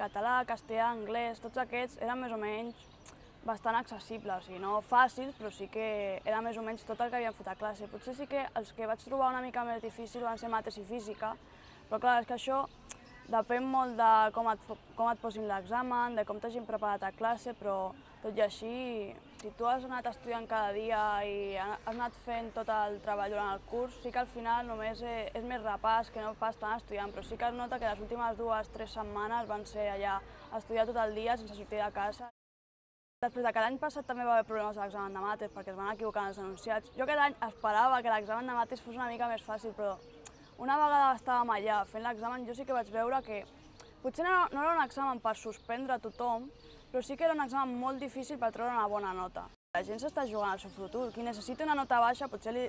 català, castellà, anglès, tots aquests eren més o menys bastant accessibles, o sigui, no fàcils, però sí que era més o menys tot el que havíem fet a classe. Potser sí que els que vaig trobar una mica més difícil van ser mates i física, però clar, és que això depèn molt de com et, com et posin l'examen, de com t'hagin preparat a classe, però tot i així, si tu has anat estudiant cada dia i has anat fent tot el treball durant el curs, sí que al final només és més repàs que no pas tant estudiant, però sí que es nota que les últimes dues, tres setmanes van ser allà a estudiar tot el dia sense sortir de casa. Després de que l'any passat també va haver problemes a l'examen de mates perquè es van equivocar els anunciats, jo aquest any esperava que l'examen de mates fos una mica més fàcil, però una vegada estàvem allà fent l'examen jo sí que vaig veure que potser no, no era un examen per suspendre tothom, però sí que era un examen molt difícil per treure una bona nota. La gent s'està jugant al seu futur, qui necessita una nota baixa potser li,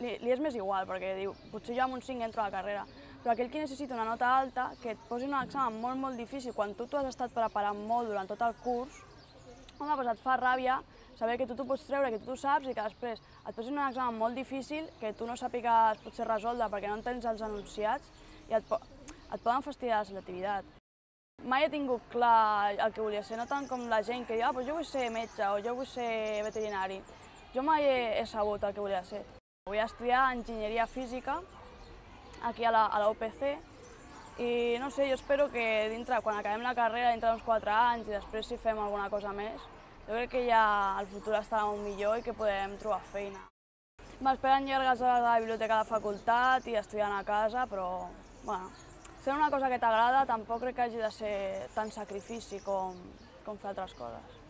li, li és més igual, perquè diu, potser jo amb un 5 entro a la carrera, però aquell que necessita una nota alta, que et posi un examen molt, molt difícil, quan tu t'ho has estat preparant molt durant tot el curs, home, doncs et fa ràbia saber que tu t'ho pots treure, que tu t'ho saps i que després et posin un examen molt difícil que tu no sàpigues potser resoldre perquè no en tens els anunciats i et, po et poden fastidiar la selectivitat. Mai he tingut clar el que volia ser, no tant com la gent que diu ah, doncs jo vull ser metge o jo vull ser veterinari. Jo mai he, he sabut el que volia ser. Vull estudiar enginyeria física aquí a la, a la UPC i no sé, jo espero que dintre, quan acabem la carrera, dintre d'uns 4 anys i després si fem alguna cosa més, jo crec que ja el futur estarà molt millor i que podem trobar feina. M'esperen llargues hores a la biblioteca de la facultat i estudiant a casa, però, bueno, sent una cosa que t'agrada tampoc crec que hagi de ser tan sacrifici com, com fer altres coses.